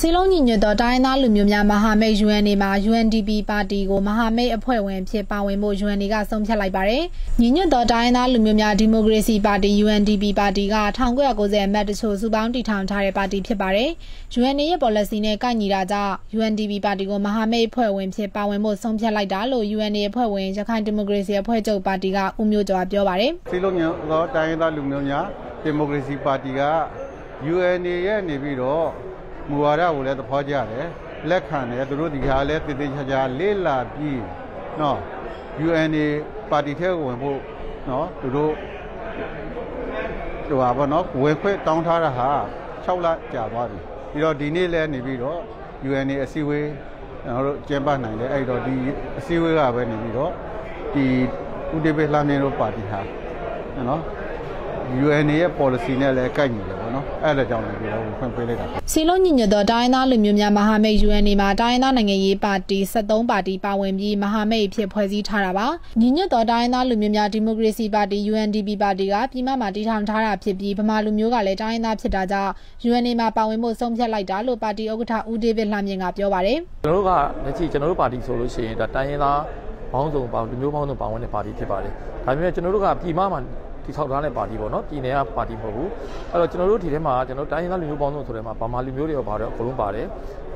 စီလုံးညီညွတ်သောတိုင်းသားလူမျိုးများမဟာမိတ် UNA မှာ UNDP ပါတီကိုမဟာမိတ်အဖွဲ့ဝင်ဖြစ်ပါဝင်ဖို့ UNA ကဆုံးဖြတ်လိုက်ပါတယ်။ညီညွတ်သောတိုင်းသားလူမျိုးများဒီမိုကရေစီပါတီ UNDP ပါတီက1990အမတ်တချို့စုပေါင်းတည်ထောင်ထားတဲ့ပါတီဖြစ်ပါတယ်။ UNA ရဲ့ policy နဲ့ကိုက်ညီတာကြောင့် UNDP ပါတီကိုမဟာမိတ်အဖွဲ့ဝင်ဖြစ်ပါဝင်ဖို့ဆုံးဖြတ်လိုက်တာလို့ UNA အဖွဲ့ဝင်ရခိုင်ဒီမိုကရေစီအဖွဲ့ချုပ်ပါတီကဦးမျိုးကျော်ပြောပါတယ်။စီလုံးညီညွတ်သောတိုင်းသားလူမျိုးများဒီမိုကရေစီပါတီက UNA ရဲ့နေပြီးတော့ မူဝါဒကိုလည်းသဘောကျတယ်လက်ခံတယ်သူတို့ဒီဟာလည်းတည်တည်ချာချာလေးလာပြီးနော် UNA ပါတီထဲဝင်ဖို့နော်သူတို့ဟိုပါဘောနော်ဝင်ခွင့်တောင်းထားတာဟာ6လကြာသွားပြီပြီးတော့ဒီနေ့လည်းနေပြီးတော့ UNA အစည်းအဝေးကျွန်တော်တို့ကျင်းပနိုင်တယ်အဲ့တော့ဒီအစည်းအဝေးကပဲနေပြီးတော့ဒီဦးဒေးဗစ်လှမ်းမြင့်တို့ပါတီဟာနော် UNA ရဲ့ policy နဲ့လည်းကိုက်ညီတယ် ပေါ့နော်အဲ့ဒါကြောင့်လည်းဒီလိုဖွင့်ပေးလိုက်တာစီလုံးညီညွတ်သောတိုင်းသားလူမျိုးများမဟာမိတ် UNA မှာတိုင်းသားနိုင်ငံရေးပါတီ73ပါတီပါဝင်ပြီးမဟာမိတ်ဖြစ်ဖွဲ့စည်းထားတာပါညီညွတ်သောတိုင်းသားလူမျိုးများဒီမိုကရေစီပါတီ UNDP ပါတီကပြည်မမှာတည်ထောင်ထားတာဖြစ်ပြီးဗမာလူမျိုးကလည်းတိုင်းသားဖြစ်တာကြောင့် UNA မှာပါဝင်ဖို့ဆုံးဖြတ်လိုက်တာလို့ပါတီဥက္ကဋ္ဌဦးဒေးဗစ်လှမြင့်ကပြောပါတယ်ကျွန်တော်တို့ကလက်ရှိကျွန်တော်တို့ပါတီဆိုလို့ရှိရင်ဒါတိုင်းရင်းသားဘောင်းဆောင်ပါလူမျိုးဘောင်းဆောင်ပါဝင်တဲ့ပါတီဖြစ်ပါတယ်ဒါပေမဲ့ကျွန်တော်တို့ကပြည်မမှာ တိထောက်ထားတဲ့ပါတီပေါ့နော်ပြည်နယ်ကပါတီမဟုတ်ဘူးအဲ့တော့ကျွန်တော်တို့ဒီထဲမှာကျွန်တော်တိုင်းရင်းသားလူမျိုးပေါင်းစုံဆိုတဲ့မှာဗမာလူမျိုးတွေရောပါတယ်အကုန်လုံးပါတယ်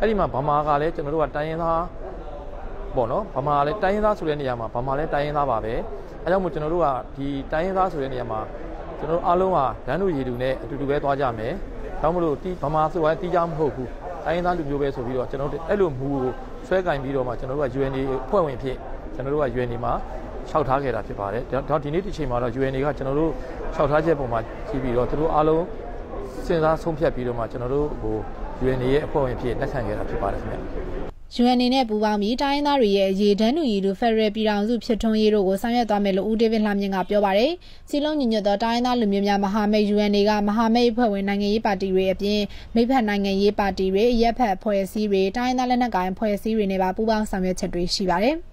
အဲ့ဒီမှာဗမာကလည်းကျွန်တော်တို့ကတိုင်းရင်းသားပေါ့နော်ဗမာလည်းတိုင်းရင်းသားဆိုတဲ့နေရာမှာဗမာလည်းတိုင်းရင်းသားပါပဲအဲကြောင့်မို့ကျွန်တော်တို့ကဒီတိုင်းရင်းသားဆိုတဲ့နေရာမှာကျွန်တော်အားလုံးကဒန်းတို့ရည်တူနဲ့အတူတူပဲသွားကြမယ်ဒါမှမဟုတ်ဒီဗမာဆိုရင်တီးကြမဟုတ်ဘူးတိုင်းရင်းသားလူမျိုးပဲဆိုပြီးတော့ကျွန်တော်တို့အဲ့လိုမူကိုဆွဲကင်ပြီးတော့မှကျွန်တော်တို့က UNA ဖွဲ့ဝင်ဖြစ်ကျွန်တော်တို့က UNA မှာ လျှောက်ထားခဲ့တာဖြစ်ပါတယ်။ဒါဒီနေ့ဒီချိန်မှာတော့ UNA ကကျွန်တော်တို့လျှောက်ထားချက်ပုံမှာကြည့်ပြီးတော့သူတို့အားလုံးစဉ်းစားဆုံးဖြတ်ပြီးတော့မှကျွန်တော်တို့ဟို UNA ရဲ့အဖွဲ့ဝင်ဖြစ်လက်ခံခဲ့တာဖြစ်ပါတယ်ခင်ဗျ။ UNA နဲ့ပူးပေါင်းပြီးတိုင်းသားတွေရဲ့ရေတန်းတူရီတို့ဖက်ဒရယ်ပြည်ထောင်စုဖြစ်ထွန်းရေးတို့ကိုဆောင်ရွက်သွားမယ်လို့ဦးဒေးဗစ်လှမြင့်ကပြောပါတယ်။စီလုံးညီညွတ်သောတိုင်းသားလူမျိုးများမဟာမိတ် UNA ကမဟာမိတ်အဖွဲ့ဝင်နိုင်ငံရေးပါတီတွေအပြင်မိဖက်နိုင်ငံရေးပါတီတွေရက်ဖက်ဖွဲ့စည်းတွေတိုင်းသားလက်နက်ကိုင်ဖွဲ့စည်းတွေနဲ့ပါပူးပေါင်းဆောင်ရွက်ချက်တွေရှိပါတယ်။